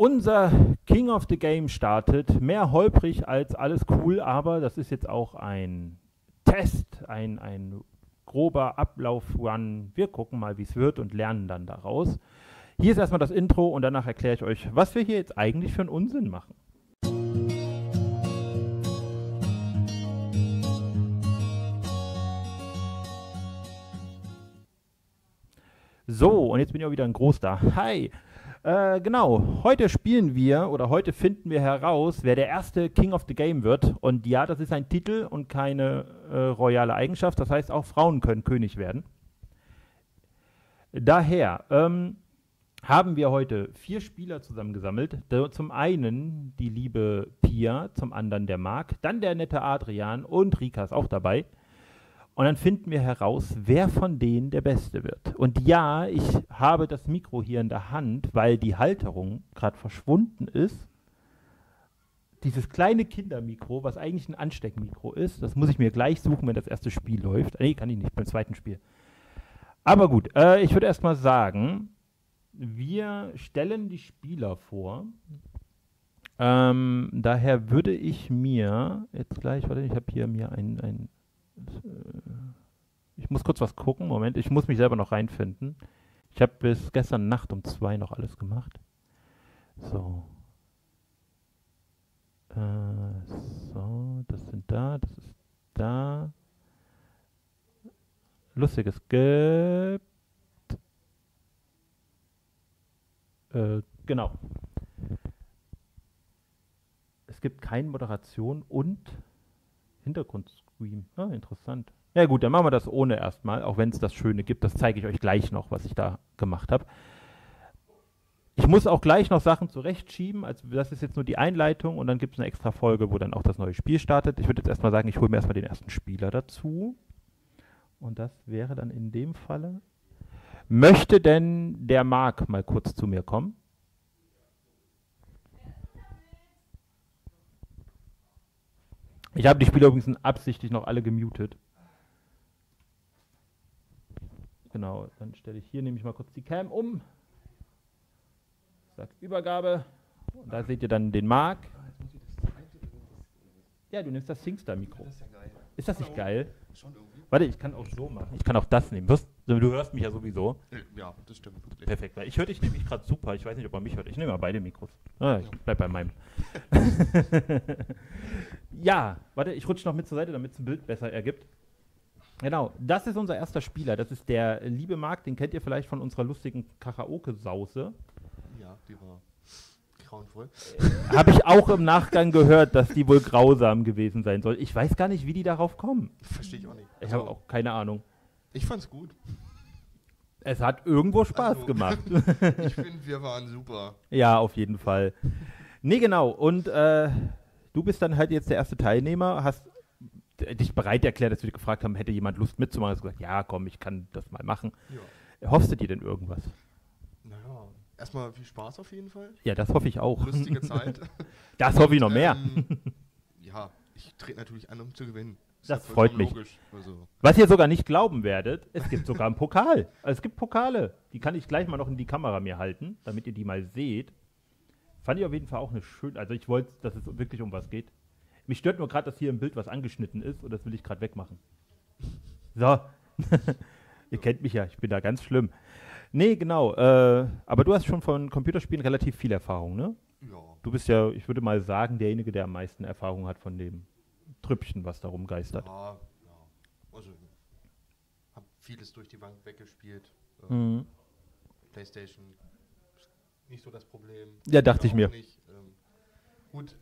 Unser King of the Game startet. Mehr holprig als alles cool, aber das ist jetzt auch ein Test, ein, ein grober Ablauf-Run. Wir gucken mal, wie es wird und lernen dann daraus. Hier ist erstmal das Intro und danach erkläre ich euch, was wir hier jetzt eigentlich für einen Unsinn machen. So, und jetzt bin ich auch wieder ein Großstar. Hi! Äh, genau, heute spielen wir oder heute finden wir heraus, wer der erste King of the Game wird. Und ja, das ist ein Titel und keine äh, royale Eigenschaft. Das heißt, auch Frauen können König werden. Daher ähm, haben wir heute vier Spieler zusammengesammelt. Zum einen die liebe Pia, zum anderen der Marc, dann der nette Adrian und Rika ist auch dabei. Und dann finden wir heraus, wer von denen der Beste wird. Und ja, ich habe das Mikro hier in der Hand, weil die Halterung gerade verschwunden ist. Dieses kleine Kindermikro, was eigentlich ein Ansteckmikro ist, das muss ich mir gleich suchen, wenn das erste Spiel läuft. Nee, kann ich nicht, beim zweiten Spiel. Aber gut, äh, ich würde erstmal sagen, wir stellen die Spieler vor. Ähm, daher würde ich mir jetzt gleich, warte, ich habe hier mir ein, ein ich muss kurz was gucken. Moment, ich muss mich selber noch reinfinden. Ich habe bis gestern Nacht um zwei noch alles gemacht. So. Äh, so, das sind da, das ist da. Lustiges gibt. Äh, genau. Es gibt keine Moderation und Hintergrundscreen. Ah, interessant. Ja gut, dann machen wir das ohne erstmal, auch wenn es das Schöne gibt. Das zeige ich euch gleich noch, was ich da gemacht habe. Ich muss auch gleich noch Sachen zurechtschieben. Also das ist jetzt nur die Einleitung und dann gibt es eine extra Folge, wo dann auch das neue Spiel startet. Ich würde jetzt erstmal sagen, ich hole mir erstmal den ersten Spieler dazu. Und das wäre dann in dem Falle. Möchte denn der Marc mal kurz zu mir kommen? Ich habe die Spieler übrigens absichtlich noch alle gemutet. Genau, dann stelle ich hier nämlich mal kurz die Cam um. Sag Übergabe. Und da seht ihr dann den Mark. Ja, du nimmst das Singstar-Mikro. Ist das nicht geil? Warte, ich kann auch so machen. Ich kann auch das nehmen. Du hörst mich ja sowieso. Ja, das stimmt. Perfekt, weil ich höre dich nämlich gerade super. Ich weiß nicht, ob man mich hört. Ich nehme mal beide Mikros. Ah, ich bleib bei meinem. ja, warte, ich rutsche noch mit zur Seite, damit es ein Bild besser ergibt. Genau, das ist unser erster Spieler. Das ist der liebe Marc, den kennt ihr vielleicht von unserer lustigen Karaoke-Sause. Ja, die war grauenvoll. Äh, Habe ich auch im Nachgang gehört, dass die wohl grausam gewesen sein soll. Ich weiß gar nicht, wie die darauf kommen. Verstehe ich auch nicht. Ich habe also auch keine Ahnung. Ich fand's gut. Es hat irgendwo Spaß also, gemacht. ich finde, wir waren super. Ja, auf jeden Fall. Nee, genau. Und äh, du bist dann halt jetzt der erste Teilnehmer, hast dich bereit erklärt, dass wir gefragt haben, hätte jemand Lust mitzumachen? Hast gesagt, ja, komm, ich kann das mal machen. Ja. Hoffst du dir denn irgendwas? Naja, erstmal viel Spaß auf jeden Fall. Ja, das hoffe ich auch. Lustige Zeit. das hoffe ich noch mehr. Ähm, ja, ich trete natürlich an, um zu gewinnen. Das, das freut mich. Also. Was ihr sogar nicht glauben werdet, es gibt sogar einen Pokal. Also es gibt Pokale. Die kann ich gleich mal noch in die Kamera mir halten, damit ihr die mal seht. Fand ich auf jeden Fall auch eine schöne. Also ich wollte, dass es wirklich um was geht. Mich stört nur gerade, dass hier im Bild was angeschnitten ist und das will ich gerade wegmachen. So. Ihr kennt mich ja, ich bin da ganz schlimm. Nee, genau. Äh, aber du hast schon von Computerspielen relativ viel Erfahrung, ne? Ja. Du bist ja, ich würde mal sagen, derjenige, der am meisten Erfahrung hat von dem Trüppchen, was darum geistert. Ja, ja. Also, hab vieles durch die Bank weggespielt. Äh, mhm. Playstation nicht so das Problem. Ja, dachte ich mir. Nicht, ähm, gut,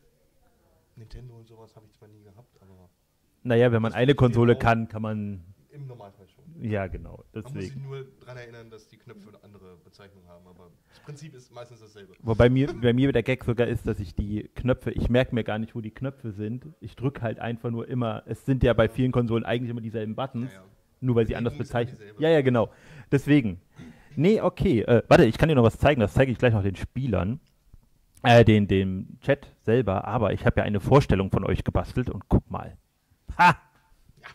Nintendo und sowas habe ich zwar nie gehabt, aber. Naja, wenn man eine Konsole kann, kann man. Im Normalfall schon. Ja, genau. Deswegen. Man muss sich nur daran erinnern, dass die Knöpfe eine andere Bezeichnung haben, aber das Prinzip ist meistens dasselbe. Wobei mir, bei mir der Gag sogar ist, dass ich die Knöpfe, ich merke mir gar nicht, wo die Knöpfe sind. Ich drücke halt einfach nur immer, es sind ja bei vielen Konsolen eigentlich immer dieselben Buttons, ja, ja. nur weil sie anders bezeichnen. Ja, ja, genau. Deswegen. Nee, okay. Äh, warte, ich kann dir noch was zeigen, das zeige ich gleich noch den Spielern äh, den, den Chat selber, aber ich habe ja eine Vorstellung von euch gebastelt und guck mal. Ha!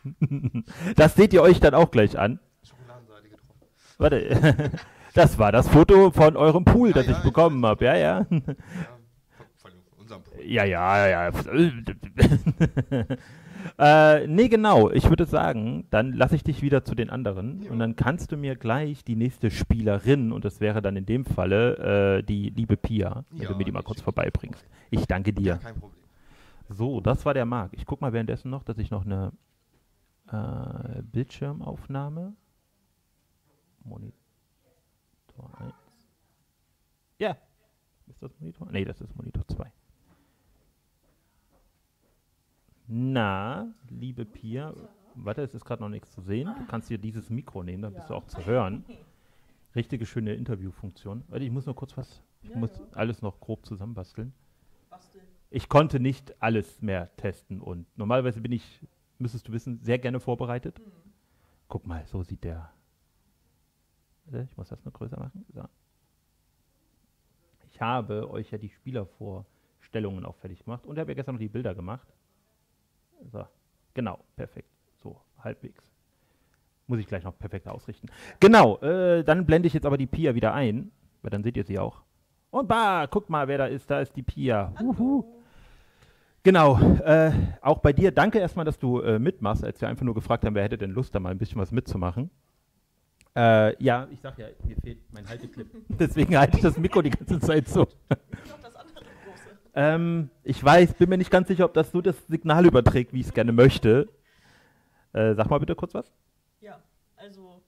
das seht ihr euch dann auch gleich an. Schokoladenseite getroffen. Warte. Das war das Foto von eurem Pool, Ja, das ja, ich bekommen habe. Ja, ja. Ja, von unserem Pool. Ja, ja, ja. Äh, nee, genau. Ich würde sagen, dann lasse ich dich wieder zu den anderen Jo. und dann kannst du mir gleich die nächste Spielerin, und das wäre dann in dem Falle äh, die liebe Pia, wenn Ja, du mir die mal kurz vorbeibringst. Ich danke Ja, dir. kein Problem. So, das war der Marc. Ich gucke mal währenddessen noch, dass ich noch eine äh, Bildschirmaufnahme. Monitor 1. Ja. Ist das Monitor? Nee, das ist Monitor 2. Na, liebe Pia, warte, es ist gerade noch nichts zu sehen. Du kannst dir dieses Mikro nehmen, dann bist du auch zu hören. Richtige schöne Interviewfunktion. Warte, ich muss nur kurz was, ich muss alles noch grob zusammenbasteln. Ich konnte nicht alles mehr testen und normalerweise bin ich, müsstest du wissen, sehr gerne vorbereitet. Guck mal, so sieht der. Warte, Ich muss das nur größer machen. So. Ich habe euch ja die Spielervorstellungen auch fertig gemacht und habe ja gestern noch die Bilder gemacht. So, genau, perfekt. So, halbwegs. Muss ich gleich noch perfekt ausrichten. Genau, äh, dann blende ich jetzt aber die Pia wieder ein, weil dann seht ihr sie auch. Und bah, guck mal, wer da ist. Da ist die Pia. Huhu. Genau, äh, auch bei dir. Danke erstmal, dass du äh, mitmachst, als wir einfach nur gefragt haben, wer hätte denn Lust, da mal ein bisschen was mitzumachen. Äh, ja, ich sag ja, mir fehlt mein Halteclip. Deswegen halte ich das Mikro die ganze Zeit so. Noch das andere große. Ähm, ich weiß, bin mir nicht ganz sicher, ob das so das Signal überträgt, wie ich es gerne möchte. Äh, sag mal bitte kurz was. Ja, also.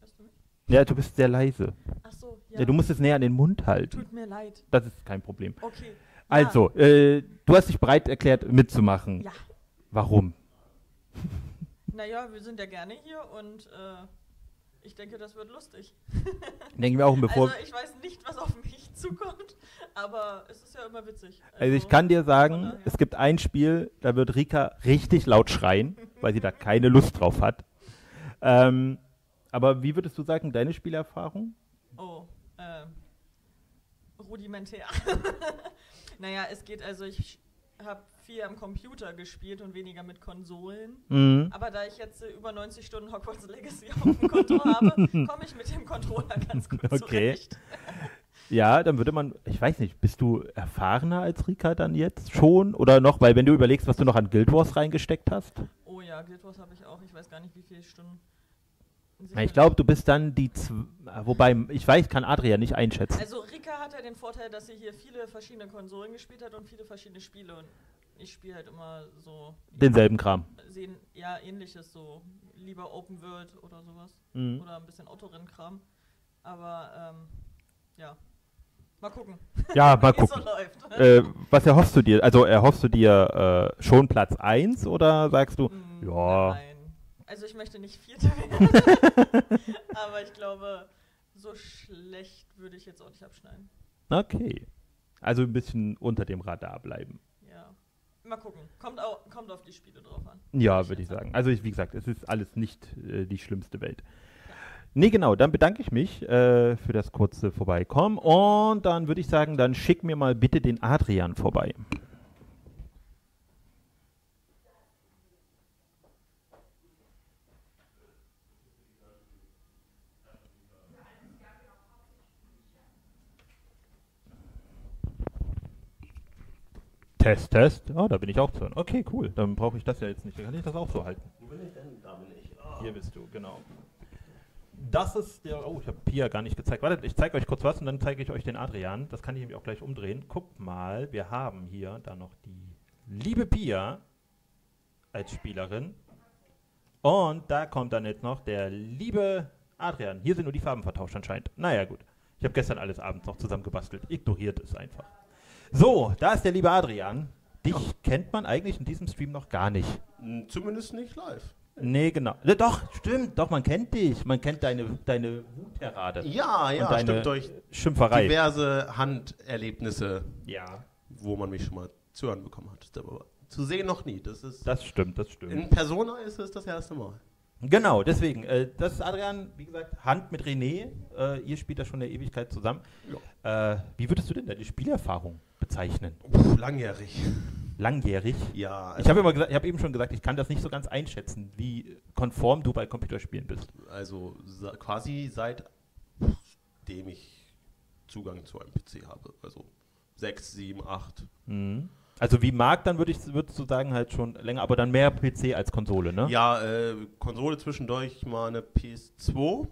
Hörst du mich? Ja, du bist sehr leise. Ach so, Ja. ja. du musst es näher an den Mund halten. Tut mir leid. Das ist kein Problem. Okay. Also, äh, du hast dich bereit erklärt, mitzumachen. Ja. Warum? Naja, wir sind ja gerne hier und äh, ich denke, das wird lustig. Denken wir auch, bevor. also ich weiß nicht, aber es ist ja immer witzig. Also ich kann dir sagen, daher. es gibt ein Spiel, da wird Rika richtig laut schreien, weil sie da keine Lust drauf hat. Ähm, aber wie würdest du sagen, deine Spielerfahrung? Oh, ähm, rudimentär. naja, es geht also, ich habe viel am Computer gespielt und weniger mit Konsolen. Mhm. Aber da ich jetzt äh, über 90 Stunden Hogwarts Legacy auf dem Konto habe, komme ich mit dem Controller ganz gut Okay. zurecht. Ja, dann würde man, ich weiß nicht, bist du erfahrener als Rika dann jetzt schon? Oder noch, weil wenn du überlegst, was du noch an Guild Wars reingesteckt hast? Oh ja, Guild Wars habe ich auch. Ich weiß gar nicht, wie viele Stunden. Ja, Ich glaube, du bist dann die, zw- wobei, ich weiß, kann Adria nicht einschätzen. Also Rika hat ja den Vorteil, dass sie hier viele verschiedene Konsolen gespielt hat und viele verschiedene Spiele. Und ich spiele halt immer so Denselben Kram. sehen ja ähnliches, so lieber Open World oder sowas. Mhm. Oder ein bisschen Autorrennkram. Aber ähm, ja. Mal gucken. Ja, mal gucken. so. Äh, was erhoffst du dir? Also erhoffst du dir äh, schon Platz 1 oder sagst du, Mm, ja. Nein. Also ich möchte nicht Vierte werden. aber ich glaube, so schlecht würde ich jetzt auch nicht abschneiden. okay. Also ein bisschen unter dem Radar bleiben. Ja. Mal gucken. Kommt, au kommt auf die Spiele drauf an. Ja, würde ich sagen. Also ich, wie gesagt, es ist alles nicht äh, die schlimmste Welt. Nee, genau, dann bedanke ich mich äh, für das kurze Vorbeikommen und dann würde ich sagen, dann schick mir mal bitte den Adrian vorbei. Test, Test. Oh, da bin ich auch zu hören. Okay, cool. Dann brauche ich das ja jetzt nicht. Dann kann ich das auch so halten. Wo bin ich denn? Da bin ich. Ah. Hier bist du, genau. Das ist der. Oh, ich habe Pia gar nicht gezeigt. Warte, ich zeige euch kurz was und dann zeige ich euch den Adrian. Das kann ich nämlich auch gleich umdrehen. Guckt mal, wir haben hier dann noch die liebe Pia als Spielerin. Und da kommt dann jetzt noch der liebe Adrian. Hier sind nur die Farben vertauscht anscheinend. Naja, gut. Ich habe gestern alles abends noch zusammen gebastelt. Ignoriert es einfach. So, da ist der liebe Adrian. Dich kennt man eigentlich in diesem Stream noch gar nicht. Hm, Zumindest nicht live. Nee, genau. Ja, doch, stimmt, doch, man kennt dich. Man kennt deine, deine Wutterade. Ja, ja, Und deine stimmt durch Schimpferei. diverse Handerlebnisse, Ja, wo man mich schon mal zu hören bekommen hat. Aber zu sehen noch nie. Das ist das stimmt, das stimmt. in Persona ist es das erste Mal. Genau, deswegen. Äh, das ist Adrian, wie gesagt, Hand mit René. Äh, ihr spielt da schon eine Ewigkeit zusammen. Äh, wie würdest du denn deine Spielerfahrung bezeichnen? Puh, langjährig. Langjährig? Ja, Ich habe immer gesagt, ich habe eben schon gesagt, ich kann das nicht so ganz einschätzen, wie konform du bei Computerspielen bist. also quasi seit seitdem ich Zugang zu einem PC habe. Also 6, 7, 8. Mhm. Also wie Markt, dann würde ich würdest du sagen, halt schon länger, aber dann mehr PC als Konsole, ne? Ja, äh, Konsole zwischendurch mal eine PS2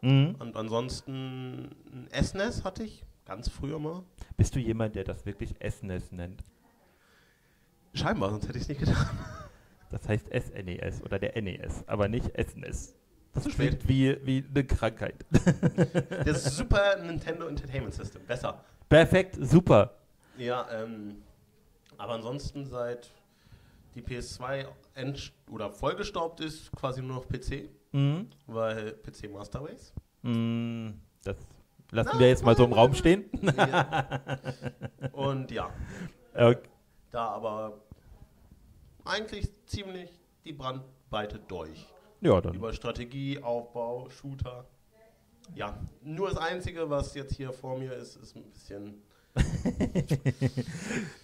Mhm. und ansonsten ein SNES hatte ich ganz früher mal. Bist du jemand, der das wirklich SNES nennt? Scheinbar, sonst hätte ich es nicht getan. Das heißt SNES oder der NES, aber nicht SNES. Das Zu spät. klingt wie, wie eine Krankheit. Das Super Nintendo Entertainment System, besser. Perfekt, super. Ja, ähm, aber ansonsten seit die PS2 end oder vollgestaubt ist, quasi nur noch PC, Mhm. weil PC Master Race. Mm, Das lassen wir jetzt mal so im Raum stehen. Ja. Und ja, Okay. da aber eigentlich ziemlich die Brandweite durch. Ja, dann. Über Strategie, Aufbau, Shooter. Ja, nur das Einzige, was jetzt hier vor mir ist, ist ein bisschen.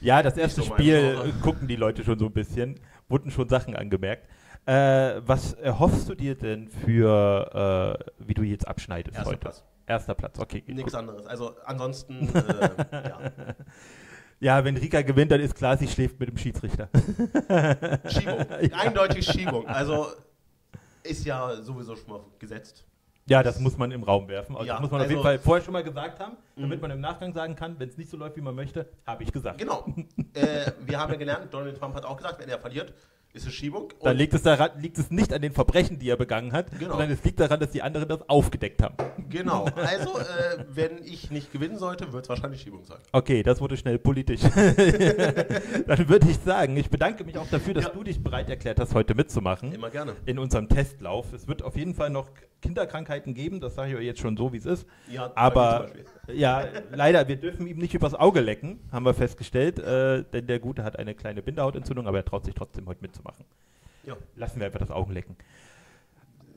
Ja, das erste so Spiel äh, gucken die Leute schon so ein bisschen, wurden schon Sachen angemerkt. Äh, was erhoffst du dir denn für, äh, wie du jetzt abschneidest Erster heute? Platz. Erster Platz, okay. Nichts anderes. Also ansonsten, äh, ja. Ja, wenn Rika gewinnt, dann ist klar, sie schläft mit dem Schiedsrichter. Schiebung. Eindeutig Schiebung. Also ist ja sowieso schon mal gesetzt. Ja, das muss man im Raum werfen. Also Ja, das muss man auf jeden also- Fall vorher schon mal gesagt haben, damit Mhm. man im Nachgang sagen kann, wenn es nicht so läuft, wie man möchte, habe ich gesagt. Genau. äh, wir haben ja gelernt, Donald Trump hat auch gesagt, wenn er verliert, ist es Schiebung. Dann liegt es, daran, liegt es nicht an den Verbrechen, die er begangen hat, Genau. sondern es liegt daran, dass die anderen das aufgedeckt haben. Genau. Also, äh, wenn ich nicht gewinnen sollte, wird es wahrscheinlich Schiebung sein. Okay, das wurde schnell politisch. Dann würde ich sagen, ich bedanke mich auch dafür, dass Ja. du dich bereit erklärt hast, heute mitzumachen Immer gerne. in unserem Testlauf. Es wird auf jeden Fall noch Kinderkrankheiten geben, das sage ich euch jetzt schon so, wie es ist. Ja, Aber ja, leider, wir dürfen ihm nicht übers Auge lecken, haben wir festgestellt, äh, denn der Gute hat eine kleine Bindehautentzündung, aber er traut sich trotzdem heute mitzumachen. Ja, Lassen wir einfach das Augenlecken.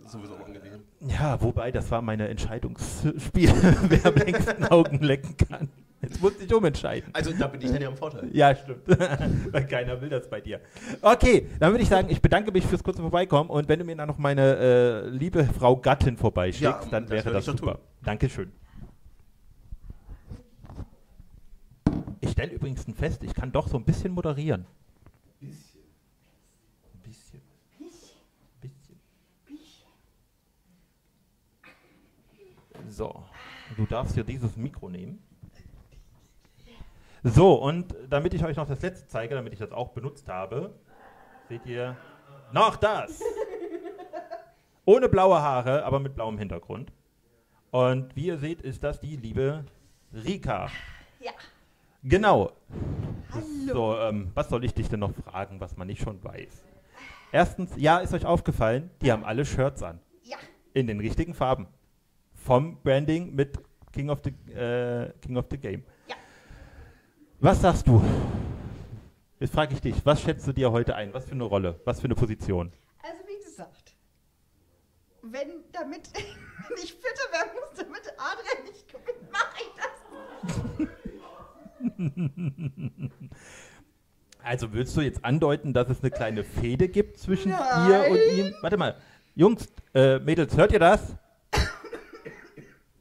sowieso unangenehm. Ja, wobei, das war meine Entscheidungsspiel, wer am längsten Augen lecken kann. Jetzt musste ich umentscheiden. Also, da bin ich dann ja im Vorteil. Ja, stimmt. Weil keiner will das bei dir. Okay, dann würde ich sagen, ich bedanke mich fürs kurze Vorbeikommen und wenn du mir dann noch meine äh, liebe Frau Gattin vorbeischickst, Ja, dann das wäre das doch super. tun. Dankeschön. Ich stelle übrigens fest, ich kann doch so ein bisschen moderieren. Bisschen. Bisschen. So, du darfst hier dieses Mikro nehmen. So, und damit ich euch noch das letzte zeige, damit ich das auch benutzt habe, seht ihr noch das. Ohne blaue Haare, aber mit blauem Hintergrund. Und wie ihr seht, ist das die liebe Rika. Ja. Genau. Hallo. So, ähm, was soll ich dich denn noch fragen, was man nicht schon weiß? Erstens, ja, ist euch aufgefallen, die haben alle Shirts an. Ja. In den richtigen Farben. Vom Branding mit King of the, äh, King of the Game. Ja. Was sagst du? Jetzt frage ich dich, was schätzt du dir heute ein? Was für eine Rolle? Was für eine Position? Also wie gesagt, wenn damit ich fitter werden muss, damit Adrian nicht gewinnt, mache ich das. Also willst du jetzt andeuten, dass es eine kleine Fehde gibt zwischen Nein. ihr und ihm? Warte mal, Jungs, äh, Mädels, hört ihr das?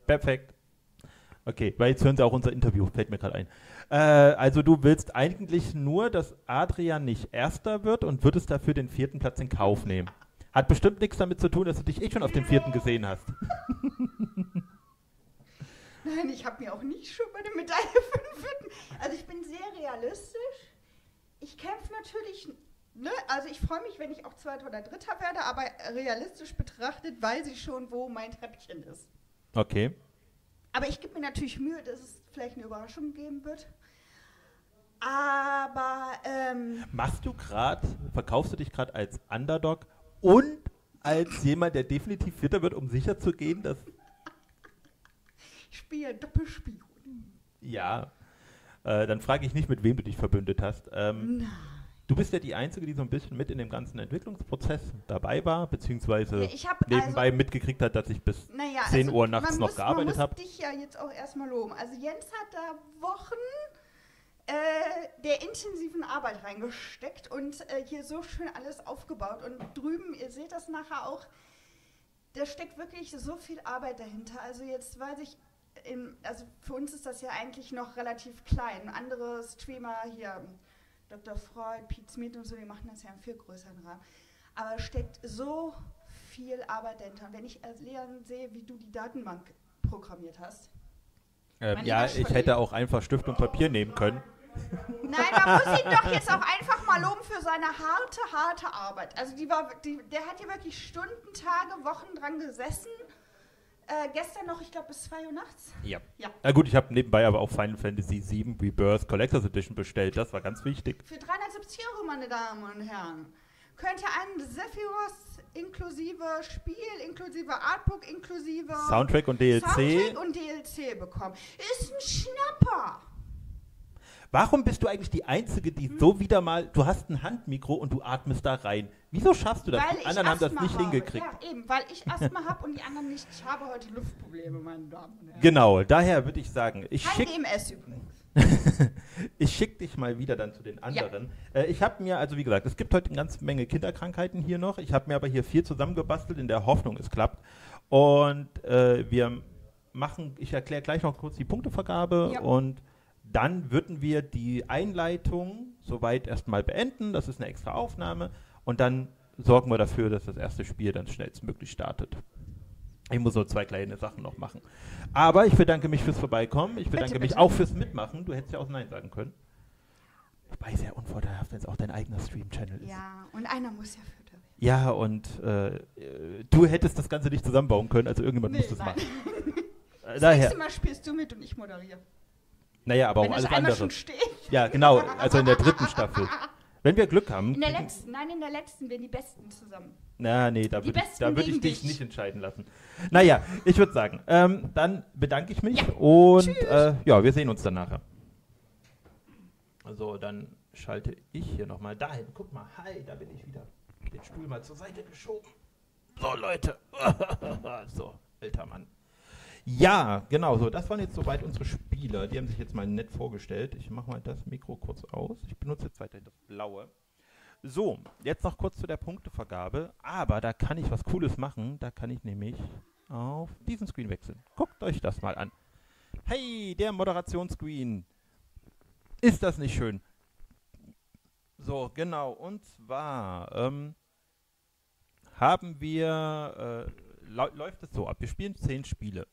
Perfekt. Okay, weil jetzt hören sie auch unser Interview, fällt mir gerade ein. Äh, also du willst eigentlich nur, dass Adrian nicht Erster wird und würdest dafür den vierten Platz in Kauf nehmen. Hat bestimmt nichts damit zu tun, dass du dich eh schon auf dem vierten gesehen hast. Nein, ich habe mir auch nicht schon meine Medaille für den vierten. Also ich bin sehr realistisch. Ich kämpfe natürlich, ne? Also ich freue mich, wenn ich auch Zweiter oder Dritter werde, aber realistisch betrachtet weiß ich schon, wo mein Treppchen ist. Okay. Aber ich gebe mir natürlich Mühe, dass es vielleicht eine Überraschung geben wird. Aber ähm, Machst du gerade, verkaufst du dich gerade als Underdog und als jemand, der definitiv Vierter wird, um sicher zu gehen, dass ich spiele Doppelspion. Ja. Äh, dann frage ich nicht, mit wem du dich verbündet hast. Ähm, Nein. Du bist ja die Einzige, die so ein bisschen mit in dem ganzen Entwicklungsprozess dabei war, beziehungsweise Ja, ich nebenbei also- mitgekriegt hat, dass ich bis Naja, 10 also Uhr nachts noch muss, gearbeitet Man habe. muss dich ja jetzt auch erstmal loben. Also Jens hat da Wochen äh, der intensiven Arbeit reingesteckt und äh, hier so schön alles aufgebaut. Und drüben, ihr seht das nachher auch, da steckt wirklich so viel Arbeit dahinter. Also jetzt weiß ich in, also für uns ist das ja eigentlich noch relativ klein. Andere Streamer hier, Dr. Freud, Pete Smith und so, die machen das ja im viel größeren Rahmen. Aber es steckt so viel Arbeit dahinter. Und wenn ich als Leon sehe, wie du die Datenbank programmiert hast. Ähm, ja, ich hätte auch einfach Stift und Papier nehmen können. Nein, man muss ihn doch jetzt auch einfach mal loben für seine harte, harte Arbeit. Also die war, die, der hat hier wirklich Stunden, Tage, Wochen dran gesessen. Äh, gestern noch, ich glaube, bis 2 Uhr nachts. Ja. Ja. Na gut, ich habe nebenbei aber auch Final Fantasy VII Rebirth Collectors Edition bestellt. Das war ganz wichtig. Für 370 Euro, meine Damen und Herren, könnt ihr einen Sephiroth inklusive Spiel, inklusive Artbook, inklusive Soundtrack und DLC. Soundtrack und DLC bekommen. Ist ein Schnapper. Warum bist du eigentlich die Einzige, die so wieder mal, du hast ein Handmikro und du atmest da rein. Wieso schaffst du das? Weil die anderen haben das nicht habe. hingekriegt. Ja, eben, weil ich Asthma habe und die anderen nicht. Ich habe heute Luftprobleme, meine Damen und Herren. Genau, daher würde ich sagen, ich Kein schick, DMS übrigens. ich schick dich mal wieder dann zu den anderen. Äh, ich habe mir, also wie gesagt, es gibt heute eine ganze Menge Kinderkrankheiten hier noch. Ich habe mir aber hier vier zusammengebastelt in der Hoffnung, es klappt. Und äh, wir machen, ich erkläre gleich noch kurz die Punktevergabe Ja. und dann würden wir die Einleitung soweit erstmal beenden. Das ist eine extra Aufnahme. Und dann sorgen wir dafür, dass das erste Spiel dann schnellstmöglich startet. Ich muss nur zwei kleine Sachen noch machen. Aber ich bedanke mich fürs Vorbeikommen. Ich bedanke mich bitte. auch fürs Mitmachen. Du hättest ja auch Nein sagen können. Wobei sehr unvorteilhaft, wenn es auch dein eigener Stream-Channel ist. Ja, und einer muss ja füttern. Ja, und äh, du hättest das Ganze nicht zusammenbauen können, also irgendjemand Nee, muss das nein. machen. Äh, Das daher, nächste Mal spielst du mit und ich moderiere. naja, aber Wenn auch alles andere. schon steht. Ja, genau, also in der dritten Staffel. Wenn wir Glück haben. In der letzten, nein, in der letzten, wir die Besten zusammen. Na, nee, da würde ich, da würd ich dich dich. nicht entscheiden lassen. Naja, ich würde sagen, ähm, dann bedanke ich mich und äh, ja, wir sehen uns dann nachher. So, dann schalte ich hier nochmal dahin. Guck mal, hi, da bin ich wieder. Den Stuhl mal zur Seite geschoben. So, Leute. so, alter Mann. Ja, genau so. Das waren jetzt soweit unsere Spieler. Die haben sich jetzt mal nett vorgestellt. Ich mache mal das Mikro kurz aus. Ich benutze jetzt weiterhin das blaue. So, jetzt noch kurz zu der Punktevergabe. Aber da kann ich was Cooles machen. Da kann ich nämlich auf diesen Screen wechseln. Guckt euch das mal an. Hey, der Moderationsscreen. Ist das nicht schön? So, genau. Und zwar ähm, haben wir, äh, läuft es so ab. Wir spielen zehn Spiele.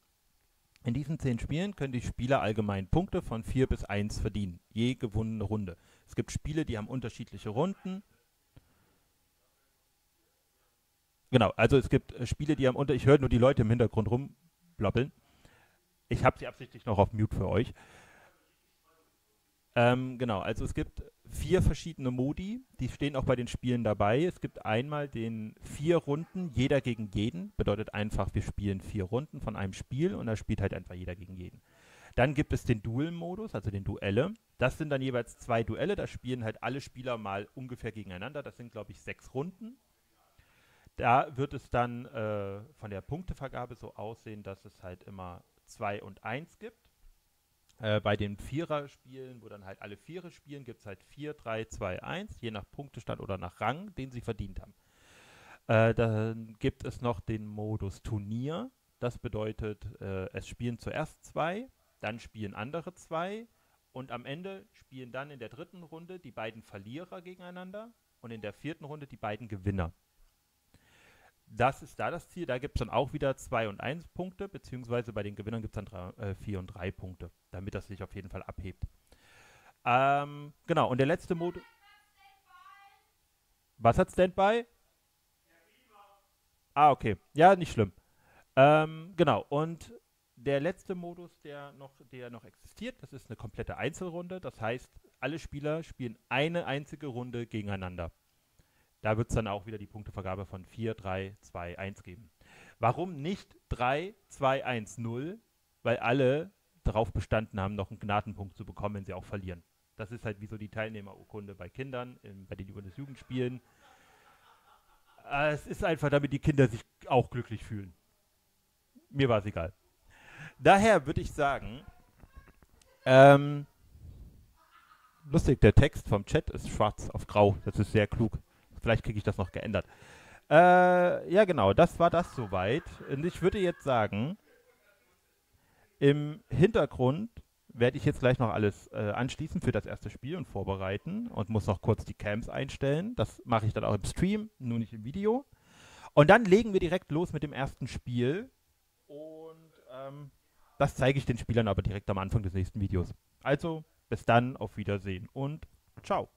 In diesen zehn Spielen können die Spieler allgemein Punkte von 4 bis 1 verdienen. Je gewonnene Runde. Es gibt Spiele, die haben unterschiedliche Runden. Genau, also es gibt äh, Spiele, die haben unter. Ich höre nur die Leute im Hintergrund rumblabbeln. Ich habe sie absichtlich noch auf Mute für euch. Ähm, genau, also es gibt vier verschiedene Modi, die stehen auch bei den Spielen dabei. Es gibt einmal den vier Runden, jeder gegen jeden. Bedeutet einfach, wir spielen vier Runden von einem Spiel und da spielt halt einfach jeder gegen jeden. Dann gibt es den Duel-Modus, also den Duelle. Das sind dann jeweils zwei Duelle, da spielen halt alle Spieler mal ungefähr gegeneinander. Das sind, glaube ich, sechs Runden. Da wird es dann äh, von der Punktevergabe so aussehen, dass es halt immer 2 und 1 gibt. Äh, bei den Vierer-Spielen, wo dann halt alle Viere spielen, gibt es halt 4, 3, 2, 1, je nach Punktestand oder nach Rang, den sie verdient haben. Äh, dann gibt es noch den Modus Turnier. Das bedeutet, äh, es spielen zuerst zwei, dann spielen andere zwei und am Ende spielen dann in der dritten Runde die beiden Verlierer gegeneinander und in der vierten Runde die beiden Gewinner. Das ist da das Ziel. Da gibt es dann auch wieder 2 und 1 Punkte, beziehungsweise bei den Gewinnern gibt es dann 4 und 3 Punkte, damit das sich auf jeden Fall abhebt. Ähm, genau, und der letzte Modus. Was hat Standby? Ah, okay. Ja, nicht schlimm. Ähm, genau, und der letzte Modus, der noch, der noch existiert, das ist eine komplette Einzelrunde. Das heißt, alle Spieler spielen eine einzige Runde gegeneinander. Da wird es dann auch wieder die Punktevergabe von 4, 3, 2, 1 geben. Warum nicht 3, 2, 1, 0? Weil alle darauf bestanden haben, noch einen Gnadenpunkt zu bekommen, wenn sie auch verlieren. Das ist halt wie so die Teilnehmerurkunde bei Kindern, in, bei den Bundesjugendspielen. Äh, es ist einfach, damit die Kinder sich auch glücklich fühlen. Mir war es egal. Daher würde ich sagen, ähm, lustig, der Text vom Chat ist schwarz auf grau. Das ist sehr klug. Vielleicht kriege ich das noch geändert. Äh, ja, genau, das war das soweit. Und ich würde jetzt sagen, Im Hintergrund werde ich jetzt gleich noch alles äh, anschließen für das erste Spiel und vorbereiten und muss noch kurz die Cams einstellen. Das mache ich dann auch im Stream, nur nicht im Video. Und dann legen wir direkt los mit dem ersten Spiel. Und ähm, das zeige ich den Spielern aber direkt am Anfang des nächsten Videos. Also, bis dann, auf Wiedersehen und ciao.